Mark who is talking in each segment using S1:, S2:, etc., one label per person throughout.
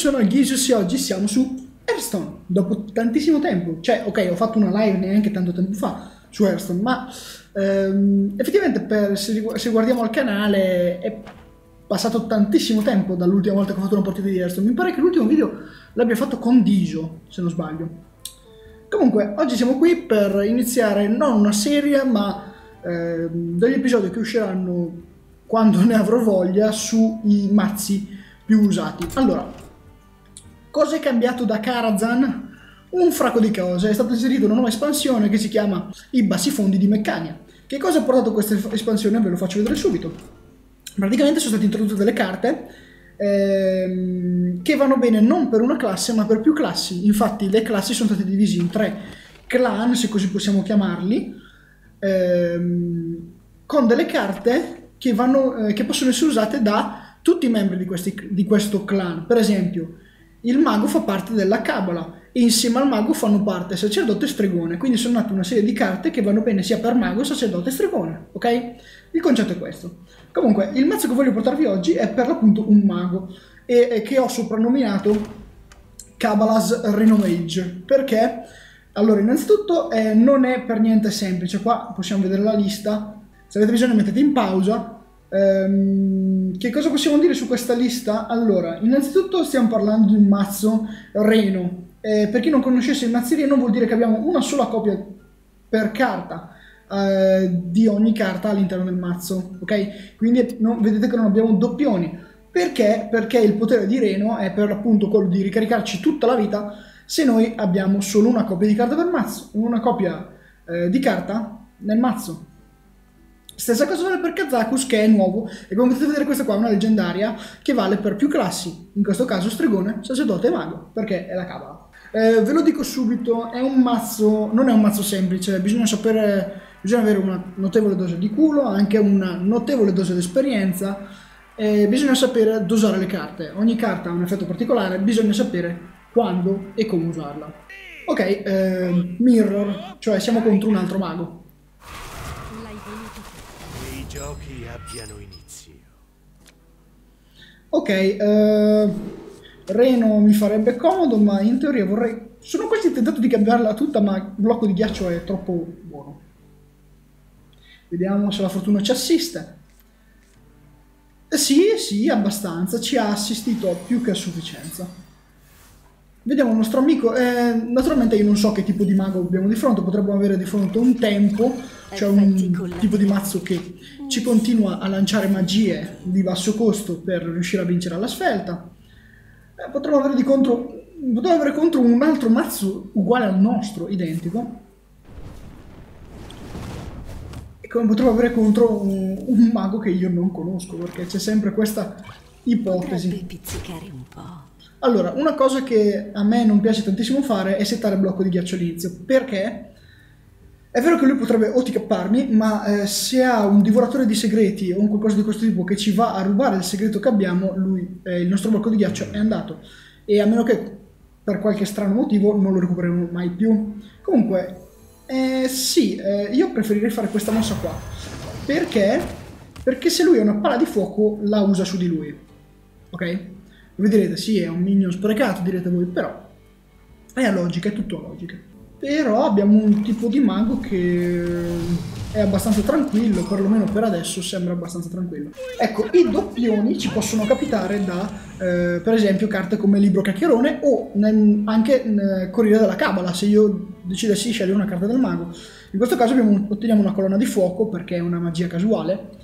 S1: sono Alghisius e oggi siamo su Hearthstone, dopo tantissimo tempo. Cioè, ok, ho fatto una live neanche tanto tempo fa su Hearthstone, ma ehm, effettivamente per, se, se guardiamo il canale è passato tantissimo tempo dall'ultima volta che ho fatto una partita di Hearthstone. Mi pare che l'ultimo video l'abbia fatto con Dijo, se non sbaglio. Comunque, oggi siamo qui per iniziare non una serie, ma eh, degli episodi che usciranno quando ne avrò voglia sui mazzi più usati. Allora, cosa è cambiato da Karazhan? Un fracco di cose, è stata inserita una nuova espansione che si chiama i bassi fondi di Meccania. Che cosa ha portato questa espansione? Ve lo faccio vedere subito. Praticamente sono state introdotte delle carte ehm, che vanno bene non per una classe ma per più classi. Infatti le classi sono state divise in tre clan, se così possiamo chiamarli, ehm, con delle carte che, vanno, eh, che possono essere usate da tutti i membri di, questi, di questo clan. Per esempio, il mago fa parte della Kabbalah e insieme al mago fanno parte sacerdote e stregone. Quindi sono nate una serie di carte che vanno bene sia per mago, sacerdote e stregone. Ok? Il concetto è questo. Comunque, il mazzo che voglio portarvi oggi è per l'appunto un mago e, che ho soprannominato Kabbalah's Renomage. Perché? Allora, innanzitutto eh, non è per niente semplice. Qua possiamo vedere la lista. Se avete bisogno mettete in pausa Um, che cosa possiamo dire su questa lista? Allora, innanzitutto stiamo parlando di un mazzo Reno. Eh, per chi non conoscesse i mazzi Reno vuol dire che abbiamo una sola copia per carta eh, di ogni carta all'interno del mazzo, ok? Quindi non, vedete che non abbiamo doppioni. Perché? Perché il potere di Reno è per l'appunto quello di ricaricarci tutta la vita se noi abbiamo solo una copia di carta per mazzo, una copia eh, di carta nel mazzo. Stessa cosa vale per Kazakus che è nuovo e come potete vedere questa qua è una leggendaria che vale per più classi, in questo caso stregone, sacerdote e mago, perché è la cabala. Eh, ve lo dico subito, è un mazzo, non è un mazzo semplice, bisogna sapere, bisogna avere una notevole dose di culo, anche una notevole dose di esperienza e bisogna sapere dosare le carte. Ogni carta ha un effetto particolare, bisogna sapere quando e come usarla. Ok, eh, mirror, cioè siamo contro un altro mago
S2: giochi abbiano inizio.
S1: Ok, uh, Reno mi farebbe comodo, ma in teoria vorrei... Sono quasi tentato di cambiarla tutta, ma il blocco di ghiaccio è troppo buono. Vediamo se la fortuna ci assiste. Eh, sì, sì, abbastanza. Ci ha assistito più che a sufficienza. Vediamo il nostro amico. Eh, naturalmente io non so che tipo di mago abbiamo di fronte. Potremmo avere di fronte un tempo, cioè un tipo di mazzo che ci continua a lanciare magie di basso costo per riuscire a vincere alla svelta. Eh, potremmo avere di contro, potremmo avere contro un altro mazzo uguale al nostro, identico. E come potremmo avere contro un, un mago che io non conosco, perché c'è sempre questa ipotesi. Allora, una cosa che a me non piace tantissimo fare è settare blocco di ghiaccio all'inizio, perché è vero che lui potrebbe o ticapparmi, ma eh, se ha un divoratore di segreti o un qualcosa di questo tipo che ci va a rubare il segreto che abbiamo, lui, eh, il nostro blocco di ghiaccio è andato. E a meno che per qualche strano motivo non lo recupereremo mai più. Comunque, eh, sì, eh, io preferirei fare questa mossa qua. Perché? Perché se lui ha una pala di fuoco, la usa su di lui. Ok? Voi direte, sì, è un minion sprecato, direte voi, però è logica, è tutto logica. Però abbiamo un tipo di mago che è abbastanza tranquillo, perlomeno per adesso sembra abbastanza tranquillo. Ecco, i doppioni ci possono capitare da, eh, per esempio, carte come Libro Cacchierone o anche nel Corriere della Cabala, se io decidessi di scegliere una carta del mago. In questo caso abbiamo, otteniamo una colonna di fuoco perché è una magia casuale,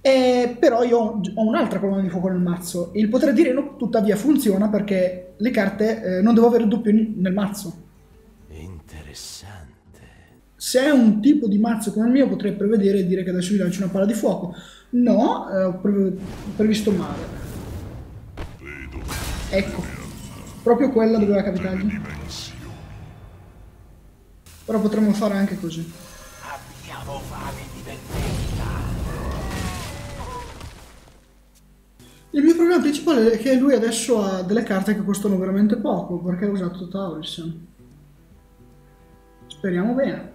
S1: eh, però io ho un'altra colonna di fuoco nel mazzo. Il potere di Reno tuttavia funziona perché le carte eh, non devo avere doppioni nel mazzo se è un tipo di mazzo come il mio potrei prevedere e dire che adesso gli lancio una palla di fuoco. No, eh, ho pre previsto male. Ecco, proprio quella doveva capitargli. Però potremmo fare anche così. Abbiamo fame di vendetta. Il mio problema principale è che lui adesso ha delle carte che costano veramente poco perché ha usato Tauris. Speriamo bene.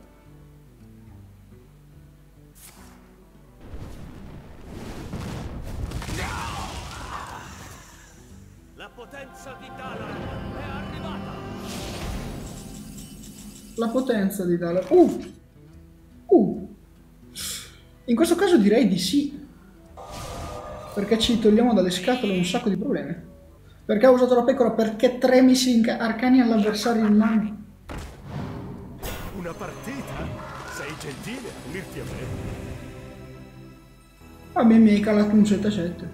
S2: potenza di Dalar è arrivata!
S1: La potenza di Dalar. Uh! Uh! In questo caso direi di sì. Perché ci togliamo dalle scatole un sacco di problemi. Perché ha usato la pecora? Perché tre missili arcani all'avversario in mano.
S2: Una partita? Sei gentile a unirti a me.
S1: A me mi hai calato un 7-7.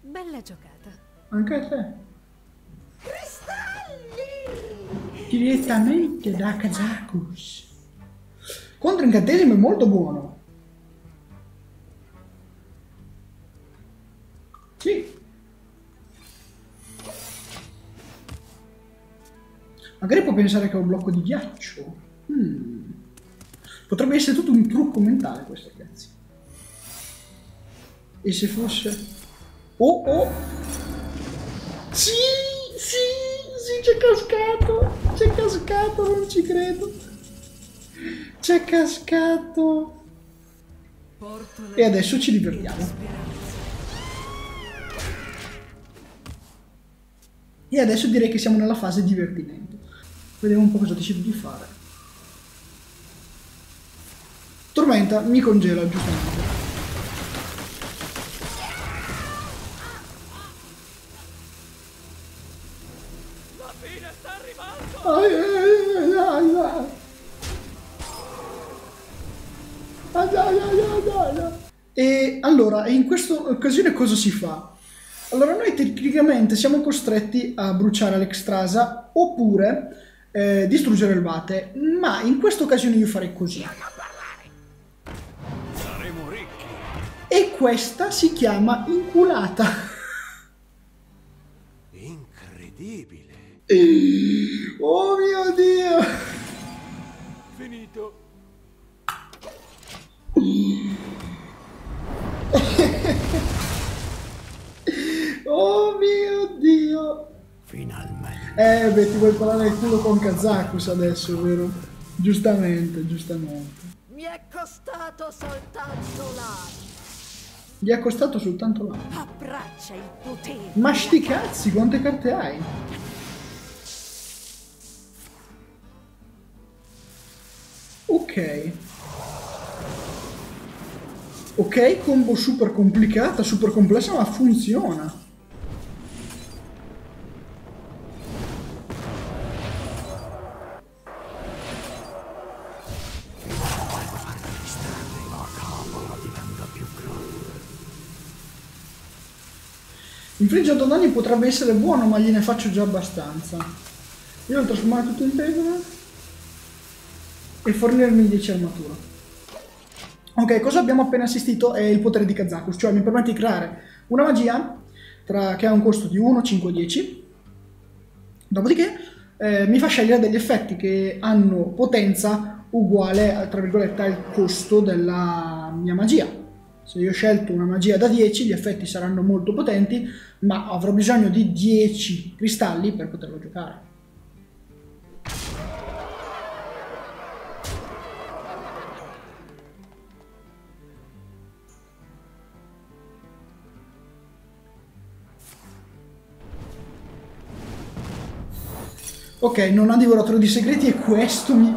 S3: Bella giocata.
S1: Anche a te. Direttamente da Kazakus. Contro incantesimo è molto buono. Magari può pensare che ho un blocco di ghiaccio. Hmm. Potrebbe essere tutto un trucco mentale questo, ragazzi. E se fosse... Oh, oh! Sì, sì, sì, c'è cascato! C'è cascato, non ci credo! C'è cascato! E adesso ci divertiamo. E adesso direi che siamo nella fase divertimento. Vediamo un po' cosa decido di fare. Tormenta mi congela, giustamente.
S2: La fine sta arrivando!
S1: Ai, ai, ai. E allora, in questa occasione cosa si fa? Allora, noi tecnicamente siamo costretti a bruciare l'Extrasa oppure eh, distruggere il Vate, ma in questa occasione io farei così. E questa si chiama inculata.
S2: Incredibile!
S1: Oh mio Dio!
S2: Finito!
S1: Eh, beh, ti vuoi parlare il culo con Kazakus adesso, vero? Giustamente, giustamente.
S3: Mi è costato soltanto l'anima.
S1: Gli è costato soltanto l'anno.
S3: Abbraccia il potere.
S1: Ma sti cazzi, quante carte hai? Ok. Ok, combo super complicata, super complessa, ma funziona. Infliggere danni potrebbe essere buono, ma gliene faccio già abbastanza. Io devo trasformare tutto in pecora e fornirmi 10 armatura. Ok, cosa abbiamo appena assistito è il potere di Kazakus, cioè mi permette di creare una magia tra- che ha un costo di 1, 5, 10. Dopodiché eh, mi fa scegliere degli effetti che hanno potenza uguale, tra virgolette, al costo della mia magia. Se io ho scelto una magia da 10, gli effetti saranno molto potenti, ma avrò bisogno di 10 cristalli per poterlo giocare. Ok, non ha divoratore di segreti e questo mi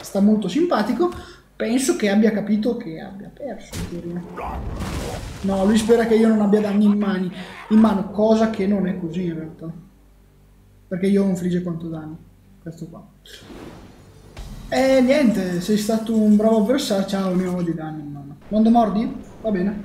S1: sta molto simpatico. Penso che abbia capito che abbia perso. No, lui spera che io non abbia danni in, mani, in mano, cosa che non è così in realtà. Perché io infligge quanto danni. Questo qua. E niente, sei stato un bravo avversario. Ciao, ne ho di danni in mano. Mondo mordi? Va bene.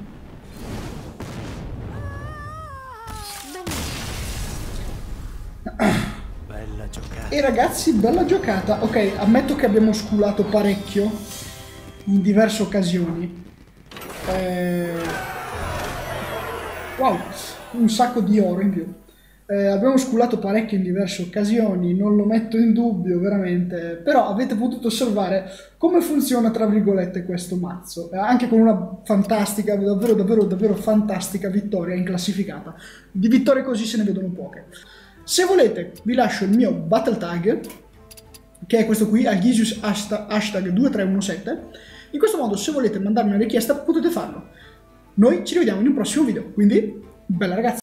S2: Bella giocata!
S1: E ragazzi, bella giocata. Ok, ammetto che abbiamo sculato parecchio in diverse occasioni. Eh, Wow, un sacco di oro in più. Eh, abbiamo sculato parecchio in diverse occasioni, non lo metto in dubbio veramente, però avete potuto osservare come funziona tra virgolette questo mazzo, eh, anche con una fantastica, davvero davvero davvero fantastica vittoria in classificata. Di vittorie così se ne vedono poche. Se volete vi lascio il mio battle tag, che è questo qui, Algisius hashtag, hashtag 2317. In questo modo se volete mandarmi una richiesta potete farlo. Noi ci rivediamo in un prossimo video, quindi bella ragazzi!